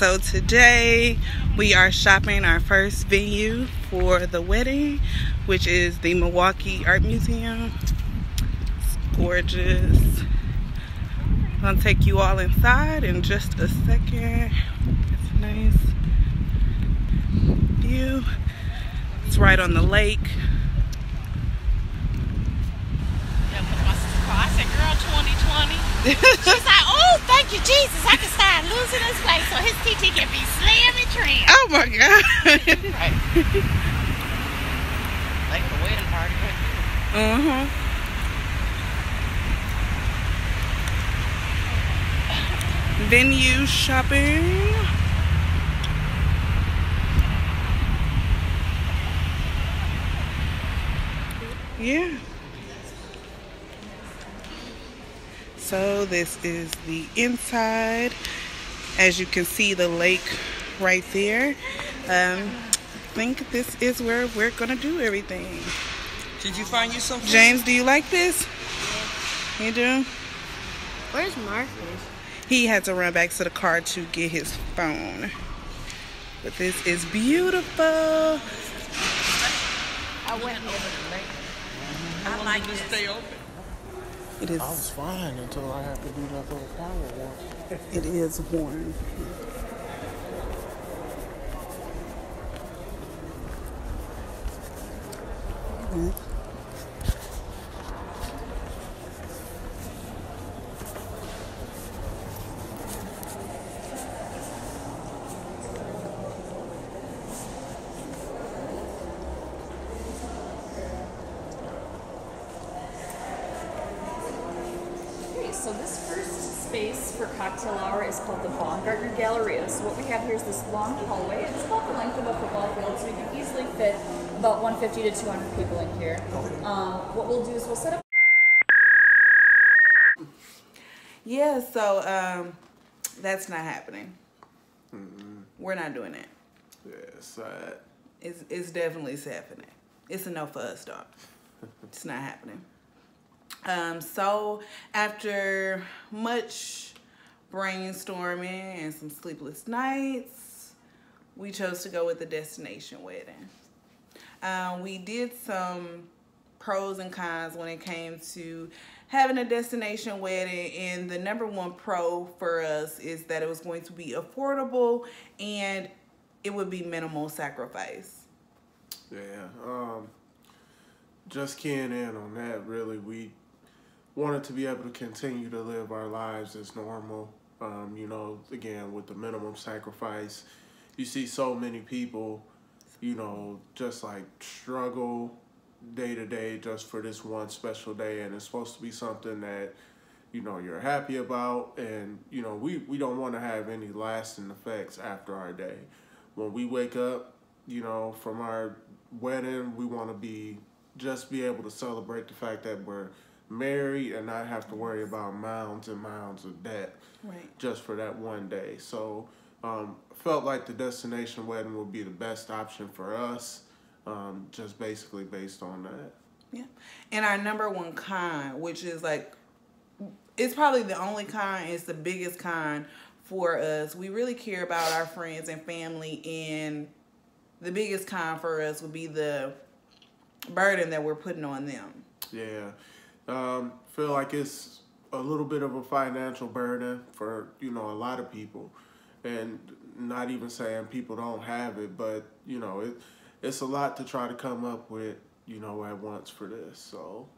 So today we are shopping our first venue for the wedding, which is the Milwaukee Art Museum. It's gorgeous. Gonna take you all inside in just a second. It's a nice view. It's right on the lake. I said, girl, 2020. She's like, oh, thank you, Jesus. I can start losing this weight so his TT can be slim and trim. Oh my God. right. like the wedding party. Uh-huh. Venue shopping. Yeah. So this is the inside. As you can see the lake right there. Um, I think this is where we're gonna do everything. Did you find you some? James, do you like this? You do? Where's Marcus? He had to run back to the car to get his phone. But this is beautiful. I went over the lake. I like to stay open. It is I was fine until I had to do that little power walk. it is warm. Mhm. So this first space for cocktail hour is called the Baumgartner Galleria. So what we have here is this long hallway. It's about the length of a football field, so we can easily fit about 150 to 200 people in here. Um, what we'll do is we'll set up Yeah, so um, that's not happening. We're not doing that. Yeah, sad. It's, it's definitely happening. It's a no for us, dog. It's not happening. Um, so after much brainstorming and some sleepless nights, we chose to go with the destination wedding. Um, we did some pros and cons when it came to having a destination wedding and the number one pro for us is that it was going to be affordable and it would be minimal sacrifice. Yeah. Um, just keying in on that, really, we wanted to be able to continue to live our lives as normal. Um, you know, again, with the minimum sacrifice, you see so many people, you know, just like struggle day to day just for this one special day, and it's supposed to be something that you know you're happy about, and you know we we don't want to have any lasting effects after our day. When we wake up, you know, from our wedding, we want to be just be able to celebrate the fact that we're married and not have to worry about mounds and mounds of debt Right. just for that one day. So um, felt like the destination wedding would be the best option for us, um, just basically based on that. Yeah. And our number one con, which is like, it's probably the only con, it's the biggest con for us. We really care about our friends and family, and the biggest con for us would be the burden that we're putting on them. Yeah, um, feel like it's a little bit of a financial burden for you know a lot of people, and not even saying people don't have it, but you know it it's a lot to try to come up with you know at once for this. So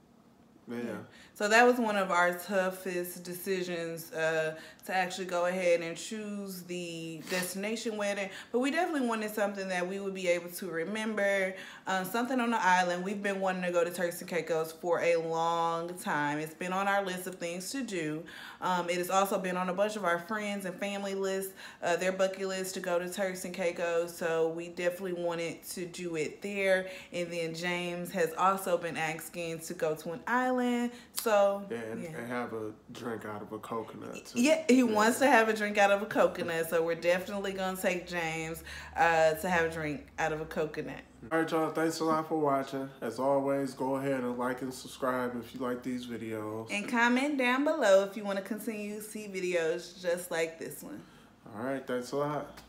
yeah, So that was one of our toughest decisions uh, to actually go ahead and choose the destination wedding. But we definitely wanted something that we would be able to remember, um, something on the island. We've been wanting to go to Turks and Caicos for a long time. It's been on our list of things to do. Um, it has also been on a bunch of our friends and family lists, uh, their bucket list to go to Turks and Caicos. So we definitely wanted to do it there. And then James has also been asking to go to an island smiling. So Yeah, and, yeah. and have a drink out of a coconut too. Yeah, he wants to have a drink out of a coconut, so we're definitely gonna take James uh, to have a drink out of a coconut. All right, y'all. Thanks a lot for watching. As always, go ahead and like and subscribe if you like these videos. And comment down below if you want to continue to see videos just like this one. All right, thanks a lot.